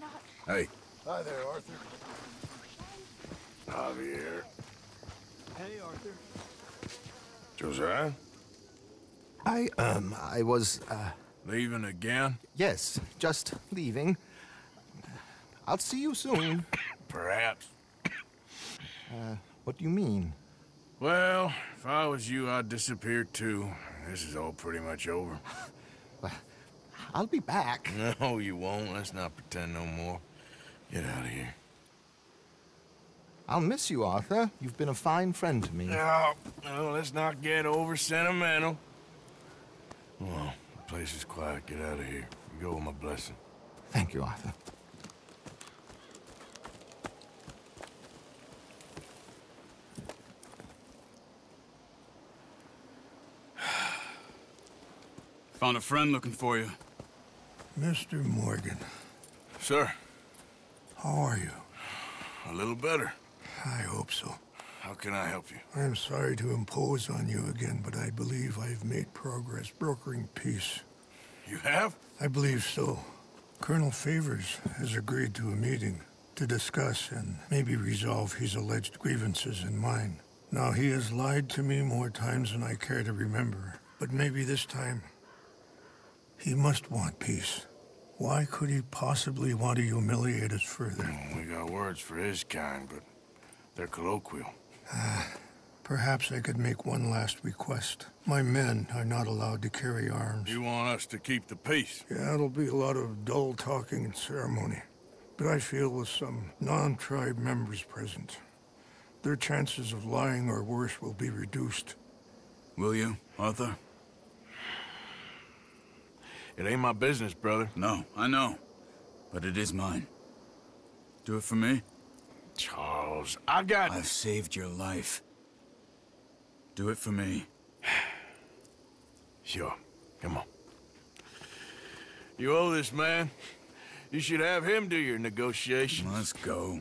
not. Hey, Hi there, Arthur. Javier. Hey, Arthur. Josiah? I, um, I was, uh, Leaving again? yes, just leaving. I'll see you soon. Perhaps. Uh, what do you mean? Well, if I was you, I'd disappear too. This is all pretty much over. I'll be back. No, you won't. Let's not pretend no more. Get out of here. I'll miss you, Arthur. You've been a fine friend to me. No, no, let's not get over sentimental. Well, the place is quiet. Get out of here. You go with my blessing. Thank you, Arthur. Found a friend looking for you. Mr. Morgan, Sir, how are you? a little better. I hope so. How can I help you? I am sorry to impose on you again, but I believe I've made progress brokering peace. You have? I believe so. Colonel Favours has agreed to a meeting to discuss and maybe resolve his alleged grievances and mine. Now, he has lied to me more times than I care to remember, but maybe this time he must want peace. Why could he possibly want to humiliate us further? We got words for his kind, but they're colloquial. Ah, perhaps I could make one last request. My men are not allowed to carry arms. You want us to keep the peace? Yeah, it'll be a lot of dull talking and ceremony. But I feel with some non-tribe members present, their chances of lying or worse will be reduced. Will you, Arthur? It ain't my business, brother. No, I know. But it is mine. Do it for me? Charles, I got... I've saved your life. Do it for me. Sure. Come on. You owe this man. You should have him do your negotiations. Let's go.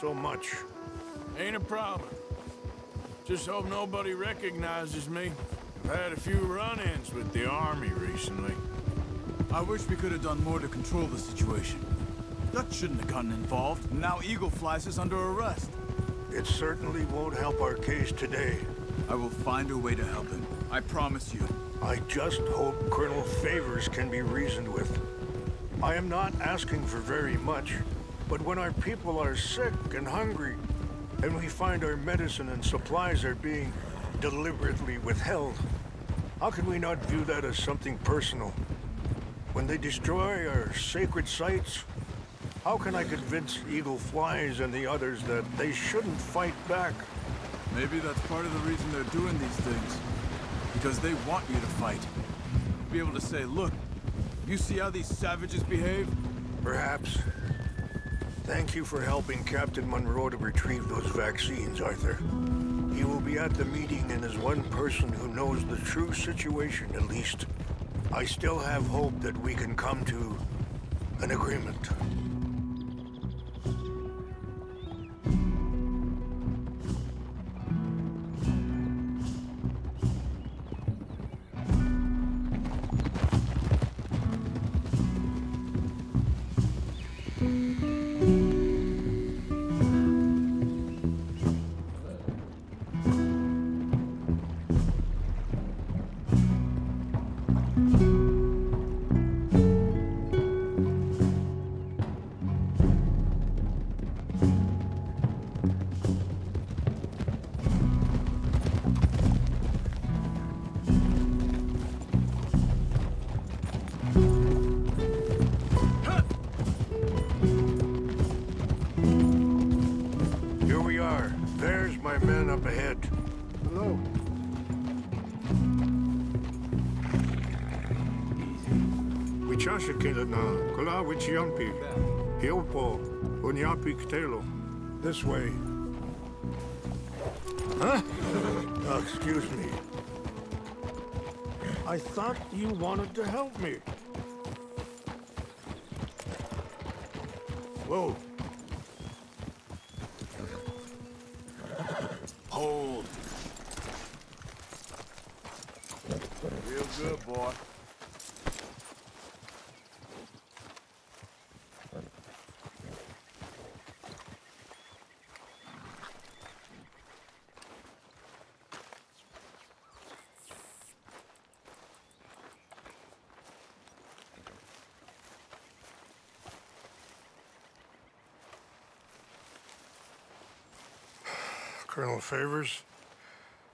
So much. Ain't a problem. Just hope nobody recognizes me. I've had a few run-ins with the army recently. I wish we could have done more to control the situation. Dutch shouldn't have gotten involved. Now Eagle Flies is under arrest. It certainly won't help our case today. I will find a way to help him. I promise you. I just hope Colonel Favours can be reasoned with. I am not asking for very much, but when our people are sick and hungry, and we find our medicine and supplies are being deliberately withheld, how can we not view that as something personal? When they destroy our sacred sites, how can I convince Eagle Flies and the others that they shouldn't fight back? Maybe that's part of the reason they're doing these things. Because they want you to fight. Be able to say, look, you see how these savages behave? Perhaps. Thank you for helping Captain Monroe to retrieve those vaccines, Arthur. He will be at the meeting and is one person who knows the true situation, at least. I still have hope that we can come to an agreement. Hiopo, unyapi kitelo. This way. Huh? Oh, excuse me. I thought you wanted to help me. Whoa. Hold. Real good, boy. Colonel Favours,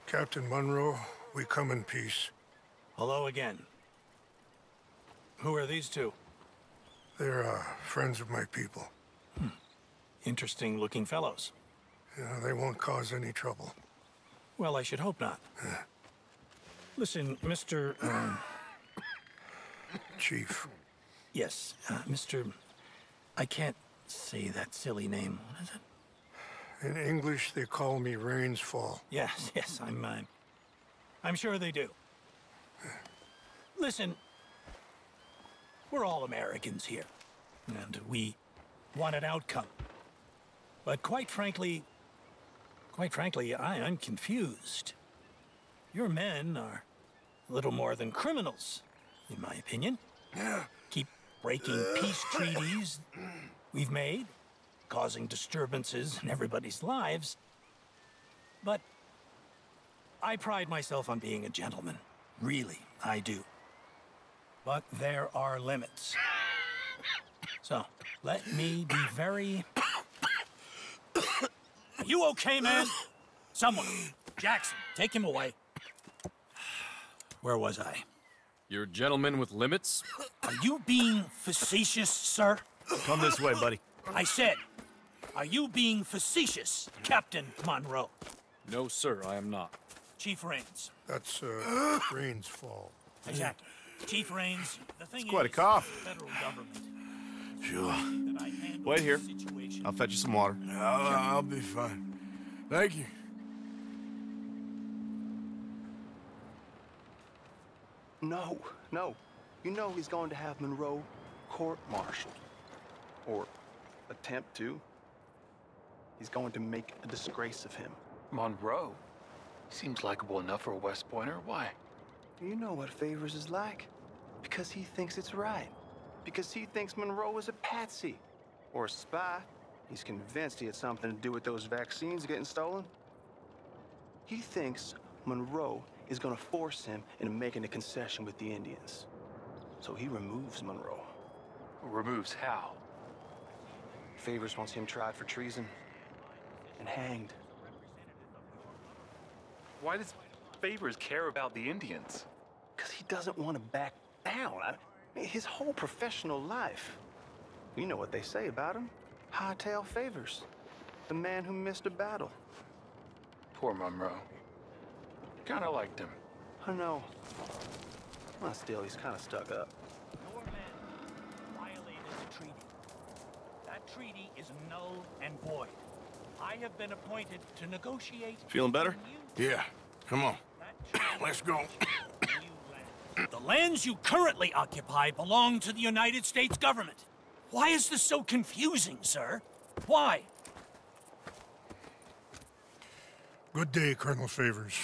Captain Monroe, we come in peace. Hello again. Who are these two? They're uh, friends of my people. Interesting looking fellows. Know, they won't cause any trouble. Well, I should hope not. Listen, Mr. Um, Chief, yes, uh, Mr. I can't say that silly name. What is it? In English they call me Rains Fall. Yes, yes, I'm. Uh, I'm sure they do. Listen, we're all Americans here, and we want an outcome. But quite frankly, quite frankly, I, I'm confused. Your men are little more than criminals, in my opinion. Yeah. Keep breaking peace treaties we've made, causing disturbances in everybody's lives. But I pride myself on being a gentleman. Really, I do. But there are limits. So, let me be very. Are you okay, man? Someone. Jackson, take him away. Where was I? You're a gentleman with limits? Are you being facetious, sir? Come this way, buddy. I said, are you being facetious, Captain Monroe? No, sir, I am not. Chief Rains. That's uh, Rains Fall. Exactly. Chief Rains, the thing quite a cough. federal government. Sure. that I handle Wait here. I'll fetch you some water. I'll, I'll be fine. Thank you. No, no. You know he's going to have Monroe court-martialed. Or attempt to. He's going to make a disgrace of him. Monroe? Seems likable enough for a West Pointer. Why? You know what Favours is like. Because he thinks it's right. Because he thinks Monroe is a patsy. Or a spy. He's convinced he had something to do with those vaccines getting stolen. He thinks Monroe is gonna force him into making a concession with the Indians. So he removes Monroe. Removes how? Favours wants him tried for treason and hanged. Why does Favours care about the Indians? Because he doesn't want to back down. I mean, his whole professional life. You know what they say about him. Hightail Favours. The man who missed a battle. Poor Monroe. Kinda liked him. I know. Well, still, he's kind of stuck up. Your men violated the treaty. That treaty is null and void. I have been appointed to negotiate. Feeling better? Yeah, come on. Let's go. with new lands. The lands you currently occupy belong to the United States government. Why is this so confusing, sir? Why? Good day, Colonel Favours.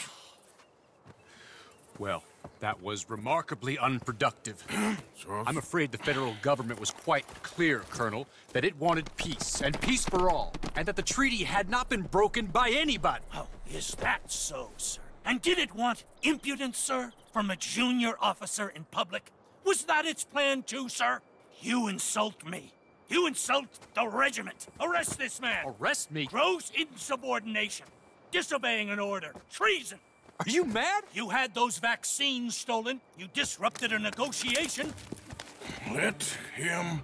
Well, that was remarkably unproductive. I'm afraid the federal government was quite clear, Colonel, that it wanted peace, and peace for all, and that the treaty had not been broken by anybody. Oh, is that so, sir? And did it want impudence, sir, from a junior officer in public? Was that its plan too, sir? You insult me. You insult the regiment. Arrest this man. Arrest me? Gross insubordination. Disobeying an order. Treason. Are you mad? You had those vaccines stolen. You disrupted a negotiation. let him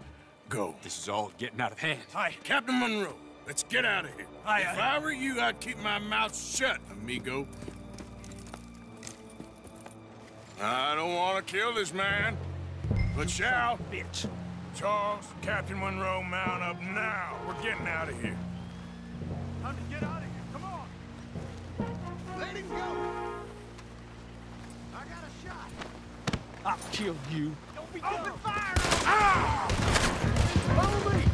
go. This is all getting out of hand. Hi. Captain Monroe, let's get out of here. Aye, if aye. I were you, I'd keep my mouth shut, amigo. I don't want to kill this man. But shall Bitch. Charles, Captain Monroe mount up now? We're getting out of here. Time to get out of here. Come on. Let him go! I'll kill you. Don't be Open fire! Ah! Follow me.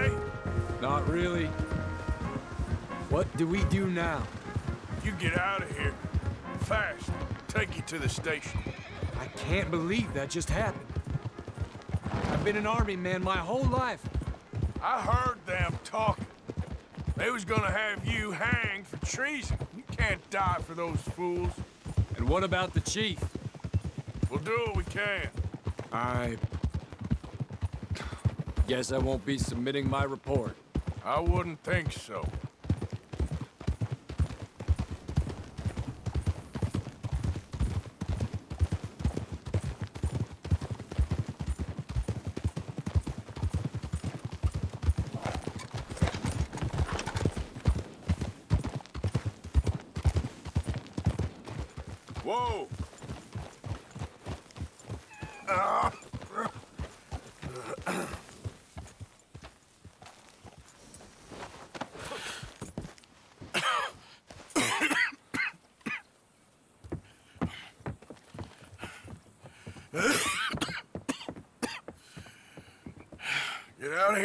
Okay? Not really. What do we do now? You get out of here. Fast. Take you to the station. I can't believe that just happened. I've been an army man my whole life. I heard them talking. They was gonna have you hanged for treason. You can't die for those fools. And what about the chief? We'll do what we can. I guess I won't be submitting my report. I wouldn't think so. Whoa! Get out of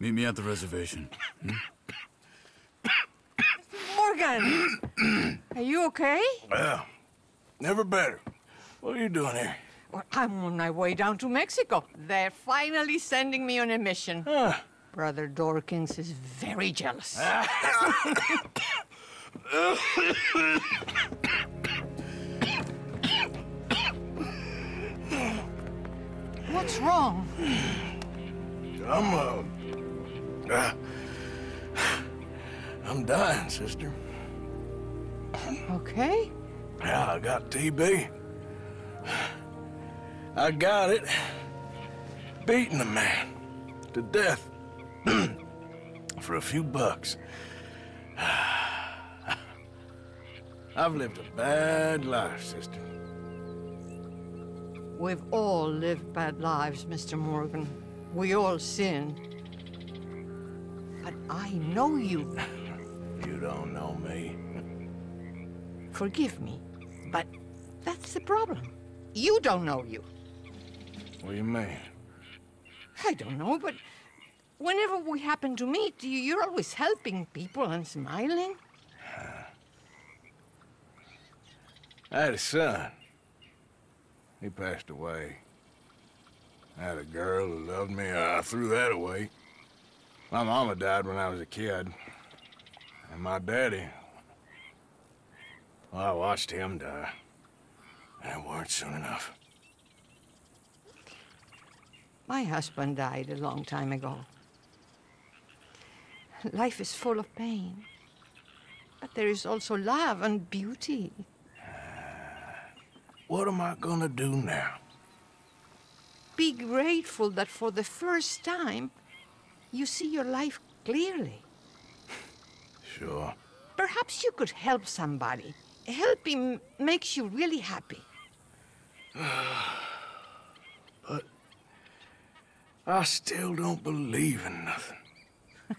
Meet me at the reservation. Morgan! Are you okay? Well, never better. What are you doing here? Well, I'm on my way down to Mexico. They're finally sending me on a mission. Brother Dorkins is very jealous. What's wrong? I'm, uh, uh, I'm dying, sister. Okay. Yeah, I got TB. I got it. Beating a man to death for a few bucks. I've lived a bad life, sister. We've all lived bad lives, Mr. Morgan. We all sin. But I know you. You don't know me. Forgive me, but that's the problem. You don't know you. What do you mean? I don't know, but whenever we happen to meet, you, you're always helping people and smiling. I had a son. He passed away. I had a girl who loved me. I threw that away. My mama died when I was a kid. And my daddy... Well, I watched him die. And it weren't soon enough. My husband died a long time ago. Life is full of pain. But there is also love and beauty. What am I gonna do now? Be grateful that for the first time, you see your life clearly. Sure. Perhaps you could help somebody. Helping makes you really happy. But I still don't believe in nothing.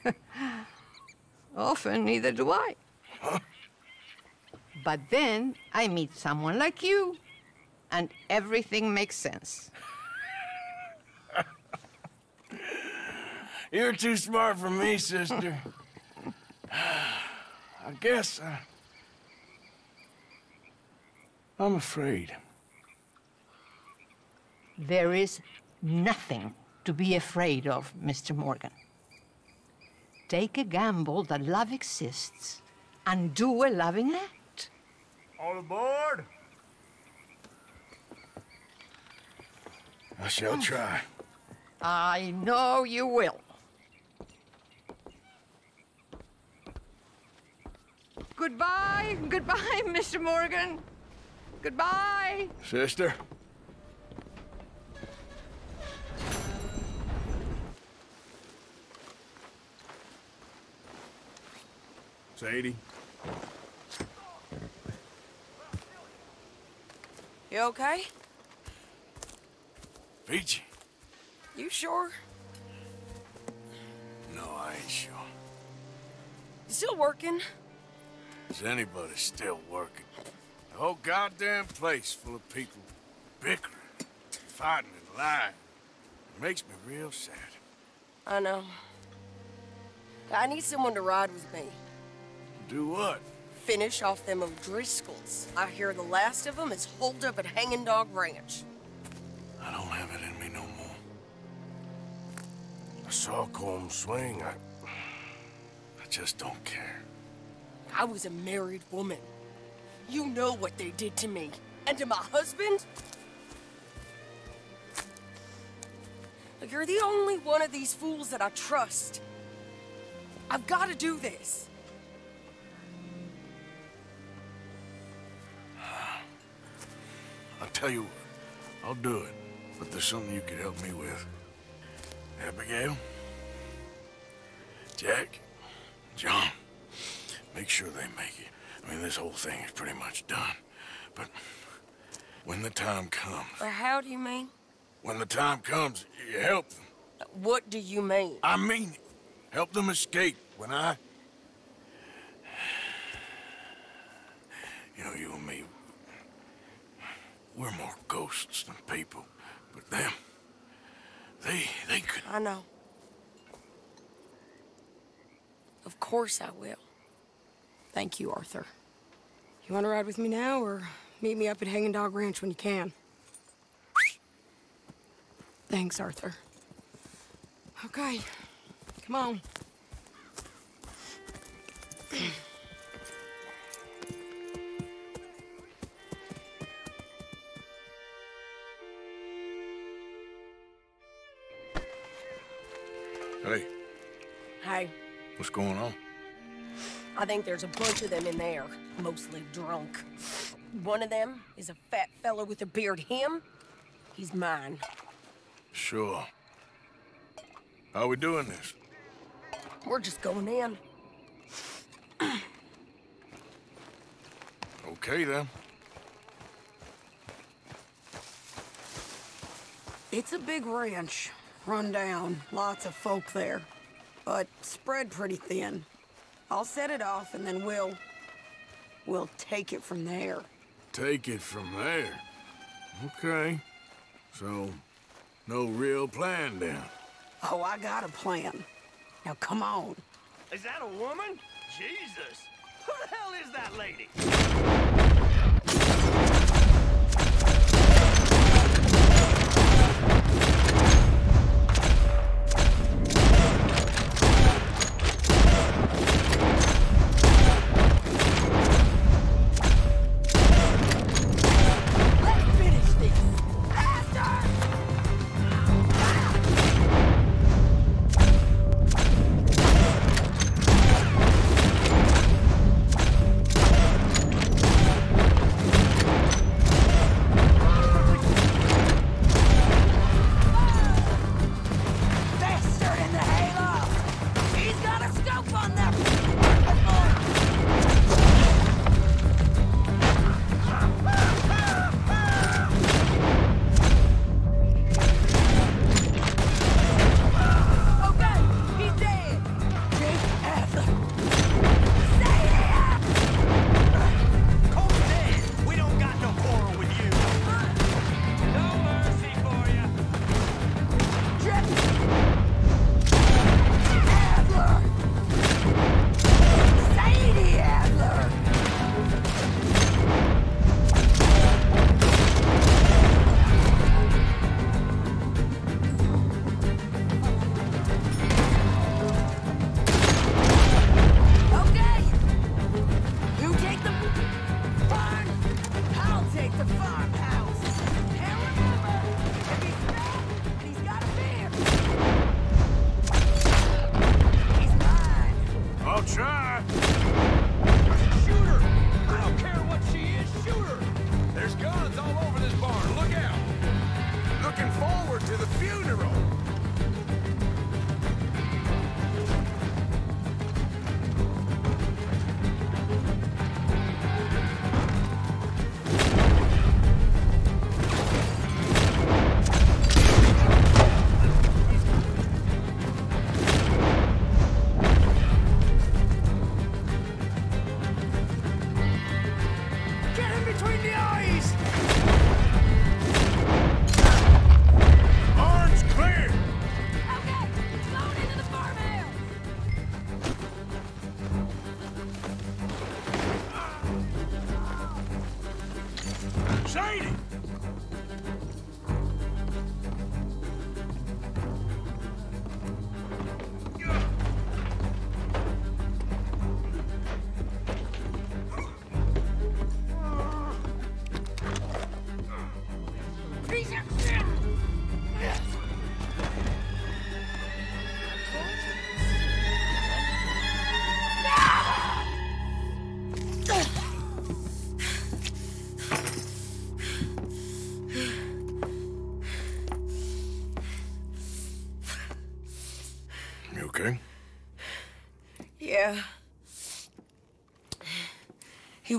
Often, neither do I. But then I meet someone like you, and everything makes sense. You're too smart for me, sister. I guess I... I'm afraid. There is nothing to be afraid of, Mr. Morgan. Take a gamble that love exists and do a loving act. All aboard! I shall try. I know you will. Goodbye, goodbye, Mr. Morgan. Goodbye. Sister? Sadie, You okay? Peachy? You sure? No, I ain't sure. You still working? Is anybody still working? The whole goddamn place full of people bickering, fighting, and lying. It makes me real sad. I know. I need someone to ride with me. Do what? Finish off them O'Driscolls. I hear the last of them is holed up at Hanging Dog Ranch. I don't have it in me no more. I saw Colm swing. I... I just don't care. I was a married woman. You know what they did to me. And to my husband? You're the only one of these fools that I trust. I've got to do this. I'll tell you. I'll do it. But there's something you could help me with. Abigail? Jack? John? Make sure they make it. I mean, this whole thing is pretty much done. But when the time comes, Or how do you mean? when the time comes, you help them. What do you mean? I mean it. Help them escape when I... You know, you and me, we're more ghosts than people. But them, they, they could... I know. Of course I will. Thank you, Arthur. You want to ride with me now, or meet me up at Hanging Dog Ranch when you can? Thanks, Arthur. Okay, come on. Hey, Hey, what's going on? I think there's a bunch of them in there, mostly drunk. One of them is a fat fella with a beard. Him, he's mine. Sure. How are we doing this? We're just going in. Okay, then. It's a big ranch. Run down. Lots of folk there. But spread pretty thin. I'll set it off and then we'll... We'll take it from there. Take it from there. Okay. So, no real plan then. Oh, I got a plan. Now come on. Is that a woman? Jesus! Who the hell is that lady?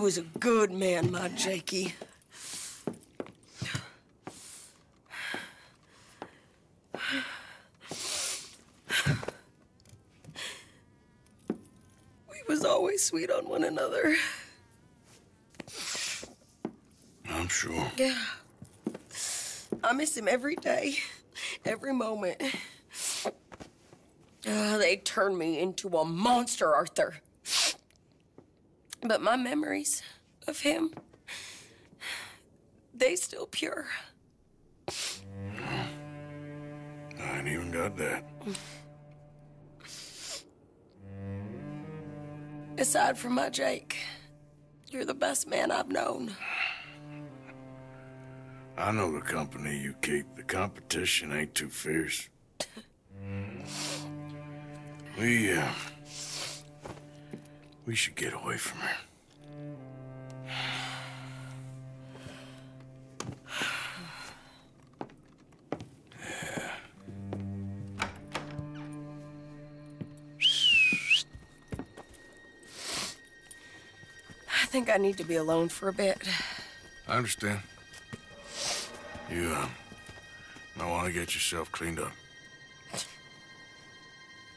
Was a good man, my Jakey. We was always sweet on one another. I'm sure. Yeah. I miss him every day, every moment. Uh, they turned me into a monster, Arthur. But my memories of him, they still pure. I ain't even got that. Aside from my Jake, you're the best man I've known. I know the company you keep. The competition ain't too fierce. we, uh... We should get away from her. I think I need to be alone for a bit. I understand. You, um, might want to get yourself cleaned up.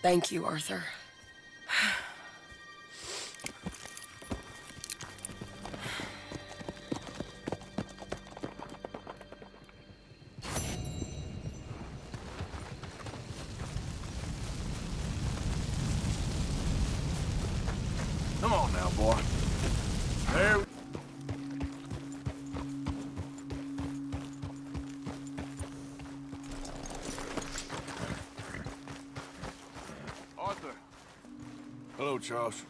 Thank you, Arthur. Boy. There. Arthur. Hello, Charles.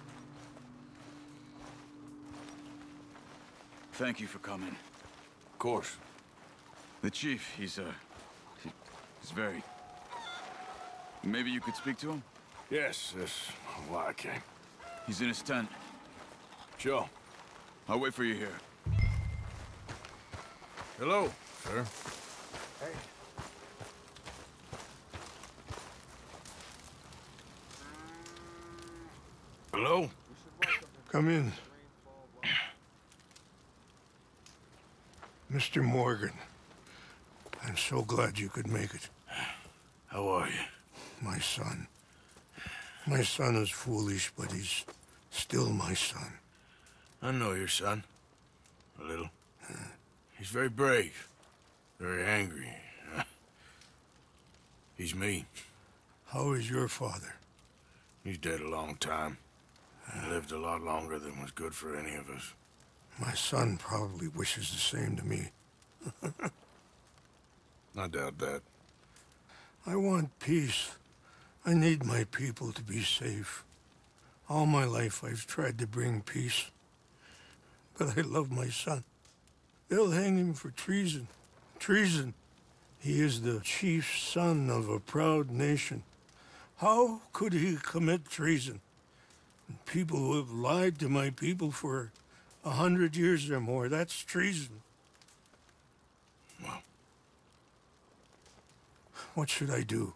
Thank you for coming. Of course. The chief, he's, uh... He's very... Maybe you could speak to him? Yes, that's why I came. He's in his tent. Sure. I'll wait for you here. Hello, sir. Hey. Hello? Come in. Mr. Morgan, I'm so glad you could make it. How are you? My son. My son is foolish, but he's still my son. I know your son. A little. He's very brave. Very angry. He's me. How is your father? He's dead a long time. He lived a lot longer than was good for any of us. My son probably wishes the same to me. I doubt that. I want peace. I need my people to be safe. All my life I've tried to bring peace. But I love my son. They'll hang him for treason. Treason. He is the chief son of a proud nation. How could he commit treason? People who have lied to my people for a hundred years or more, that's treason. Well. What should I do?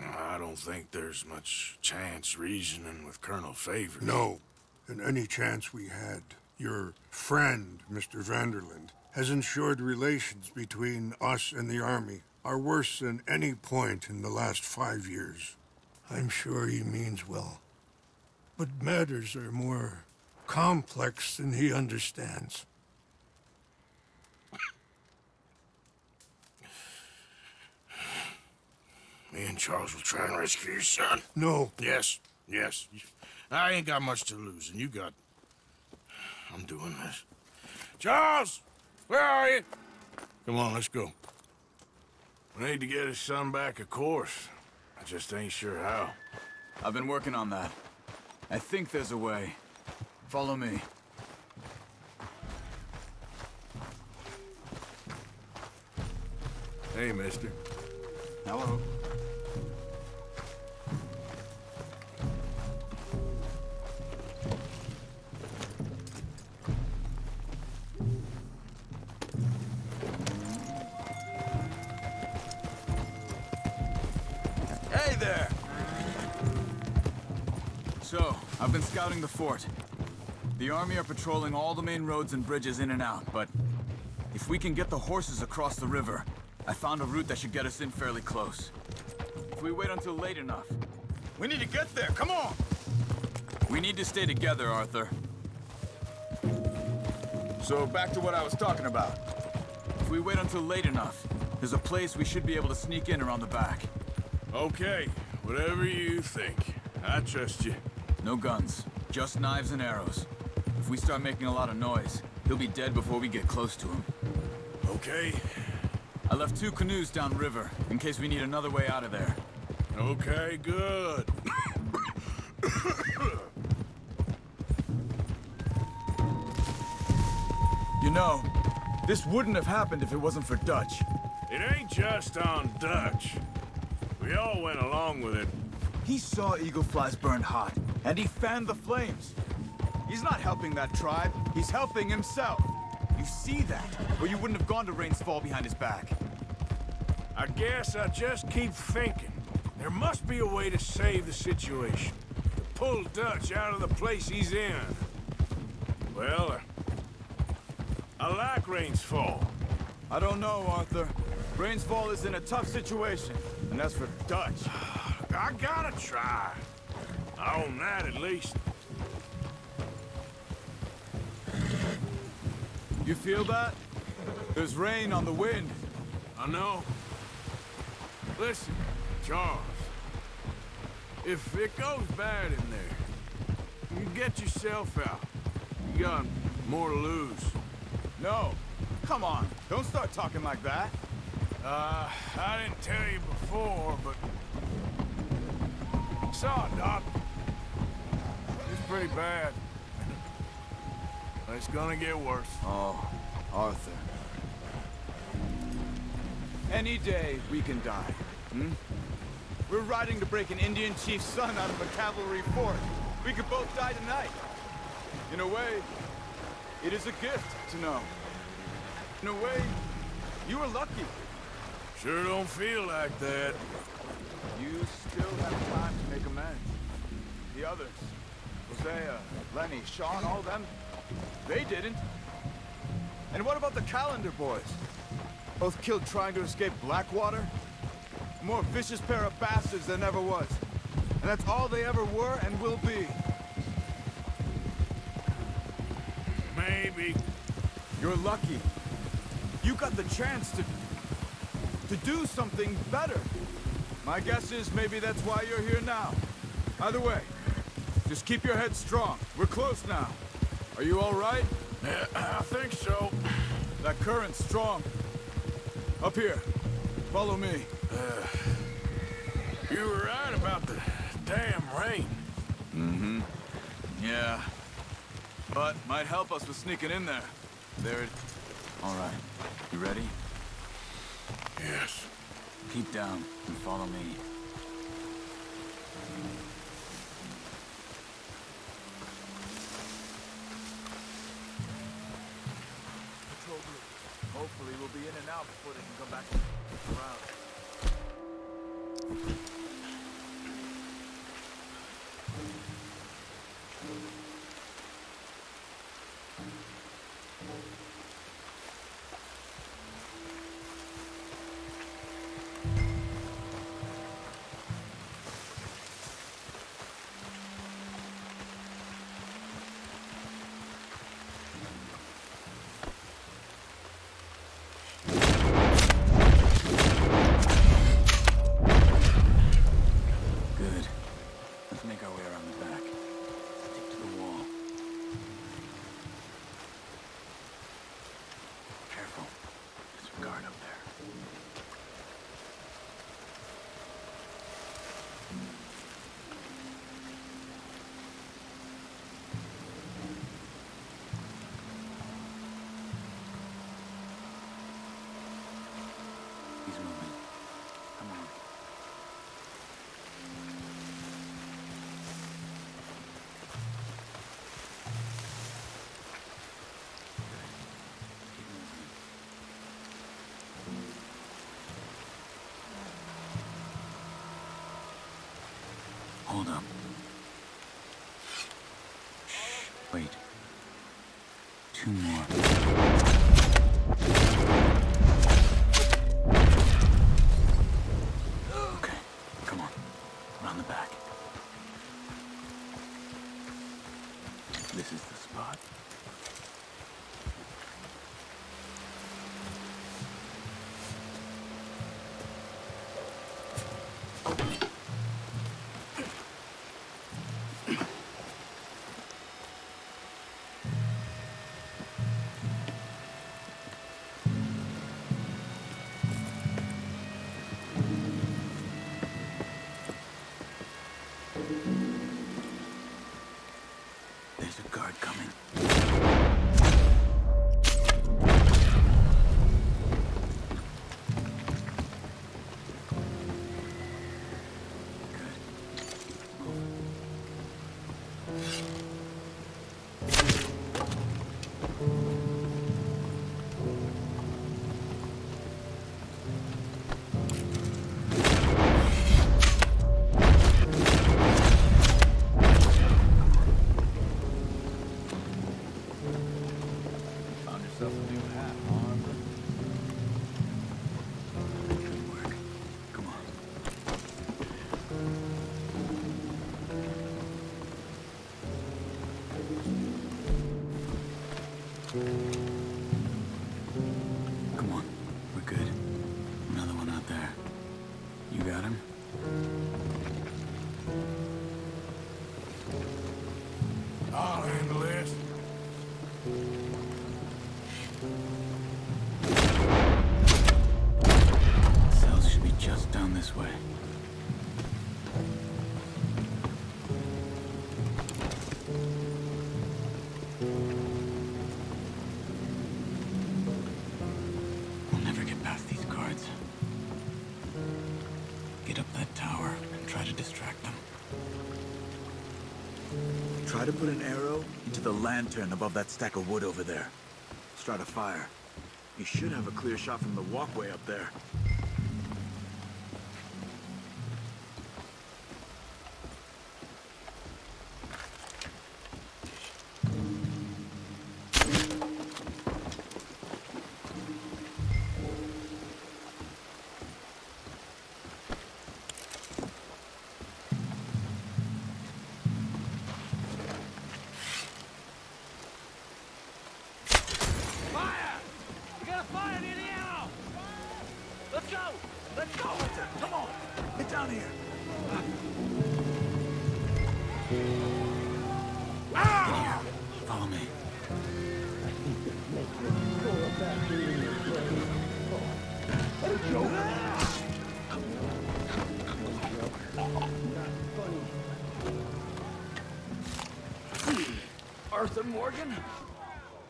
I don't think there's much chance reasoning with Colonel Favours. No. And any chance we had, your friend, Mr. Van der Linde, has ensured relations between us and the Army are worse than any point in the last five years. I'm sure he means well. But matters are more complex than he understands. Me and Charles will try and rescue your son. No. Yes, yes. I ain't got much to lose, and you got... I'm doing this. Charles! Where are you? Come on, let's go. We need to get his son back, of course. I just ain't sure how. I've been working on that. I think there's a way. Follow me. Hey, mister. Hello. Scouting the fort. The army are patrolling all the main roads and bridges in and out, but if we can get the horses across the river, I found a route that should get us in fairly close. If we wait until late enough... We need to get there, come on! We need to stay together, Arthur. So back to what I was talking about. If we wait until late enough, there's a place we should be able to sneak in around the back. Okay, whatever you think. I trust you. No guns, just knives and arrows. If we start making a lot of noise, he'll be dead before we get close to him. Okay. I left two canoes downriver, in case we need another way out of there. Okay, good. You know, this wouldn't have happened if it wasn't for Dutch. It ain't just on Dutch. We all went along with it. He saw Eagle Flies burn hot, and he fanned the flames. He's not helping that tribe, he's helping himself. You see that, or you wouldn't have gone to Rains Fall behind his back. I guess I just keep thinking. There must be a way to save the situation. To pull Dutch out of the place he's in. Well, uh, I like Rains Fall. I don't know, Arthur. Rains Fall is in a tough situation, and as for Dutch... I gotta try. I own that at least. You feel that? There's rain on the wind. I know. Listen, Charles. If it goes bad in there, you get yourself out. You got more to lose. No. Come on. Don't start talking like that. Uh, I didn't tell you before, but... Saw it, Doc. It's pretty bad. It's gonna get worse. Oh, Arthur. Any day we can die, hmm? We're riding to break an Indian chief's son out of a cavalry fort. We could both die tonight. In a way, it is a gift to know. In a way, you were lucky. Sure don't feel like that. You still have time to make amends. The others, Hosea, Lenny, Sean, all them, they didn't. And what about the Callander boys? Both killed trying to escape Blackwater? A more vicious pair of bastards than ever was. And that's all they ever were and will be. Maybe. You're lucky. You got the chance to... to do something better. My guess is maybe that's why you're here now. Either way, just keep your head strong. We're close now. Are you all right? Yeah, I think so. That current's strong. Up here. Follow me. Uh, you were right about the damn rain. Mm-hmm. Yeah. But might help us with sneaking in there. There it... All right. You ready? Yes. Keep down and follow me. Two more. To put an arrow into the lantern above that stack of wood over there. Start a fire. You should have a clear shot from the walkway up there.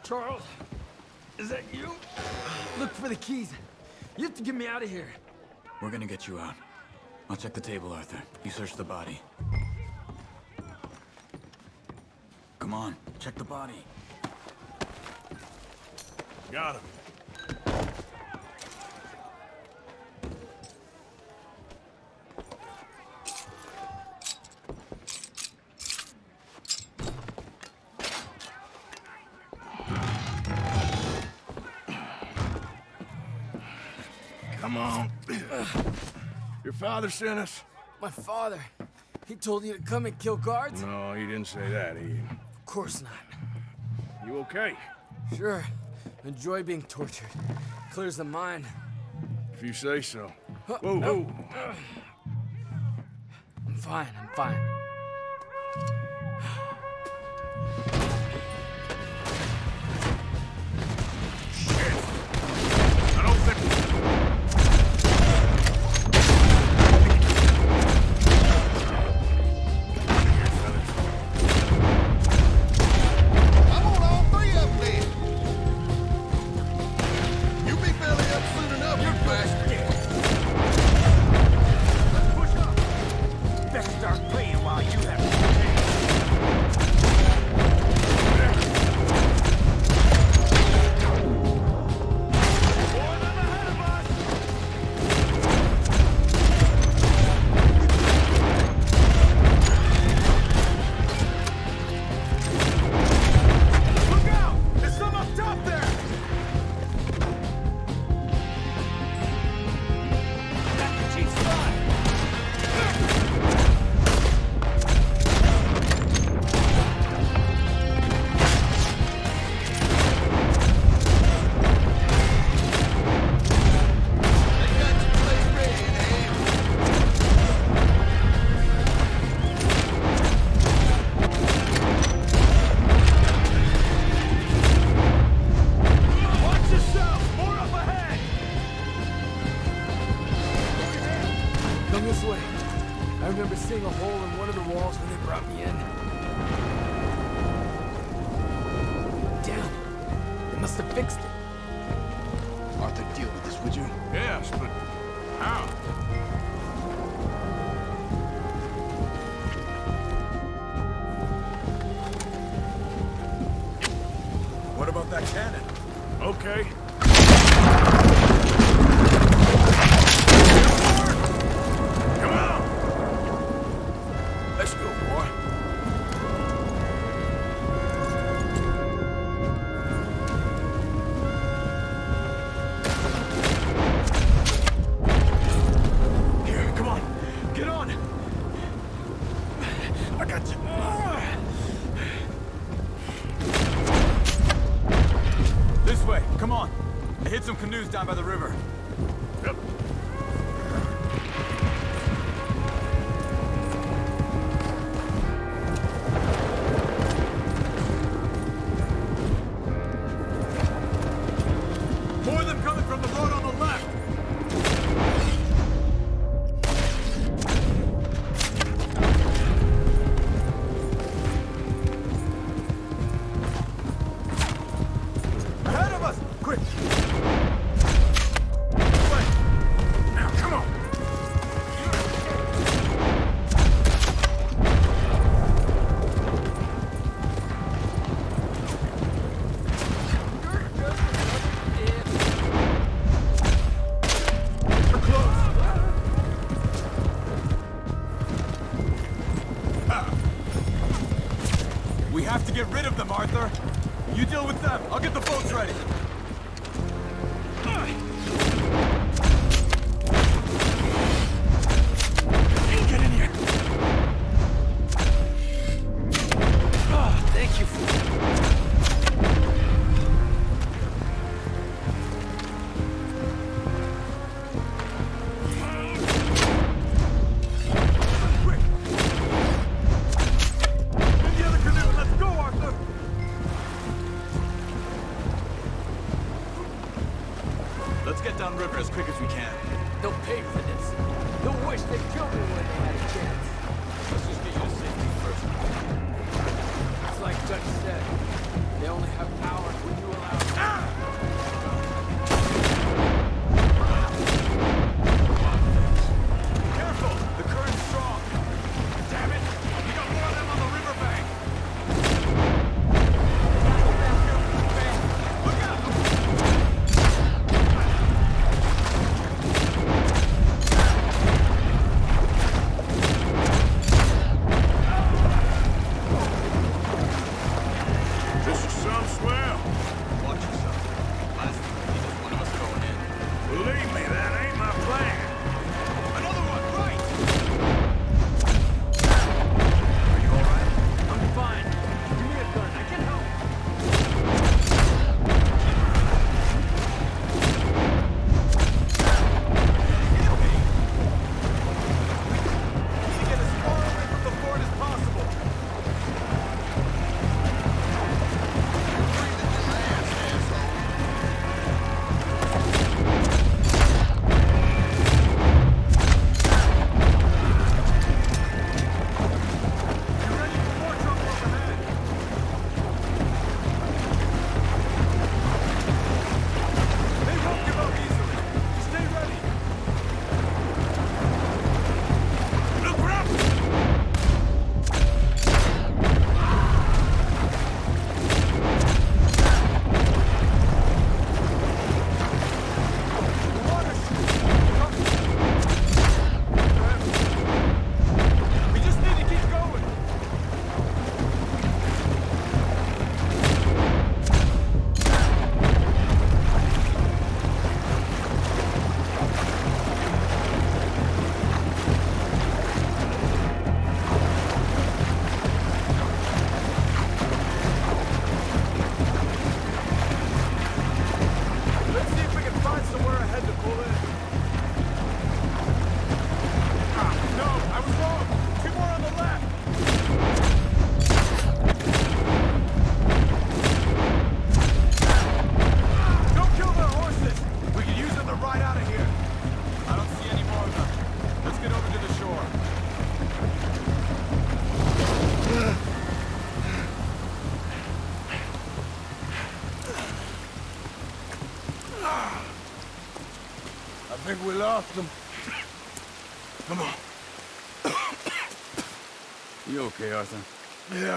Charles? Is that you? Look for the keys. You have to get me out of here. We're gonna get you out. I'll check the table, Arthur. You search the body. Come on, check the body. Got him. Father sent us? My father. He told you to come and kill guards? No, he didn't say that, he... Of course not. You okay? Sure. Enjoy being tortured. Clears the mind. If you say so. Whoa, no. whoa. I'm fine, I'm fine.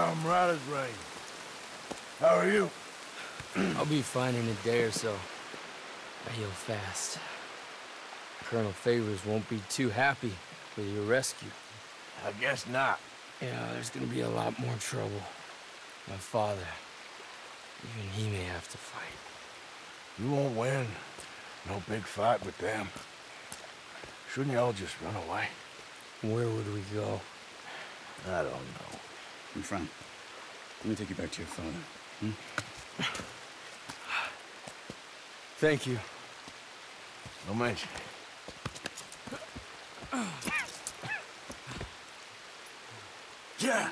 I'm right as rain. How are you? I'll be fine in a day or so. I heal fast. Colonel Favours won't be too happy with your rescue. I guess not. Yeah, there's gonna be a lot more trouble. My father, even he may have to fight. You won't win. No big fight with them. Shouldn't y'all just run away? Where would we go? I don't know. And Fran, let me take you back to your father. Hmm? Thank you. No mention. Yeah!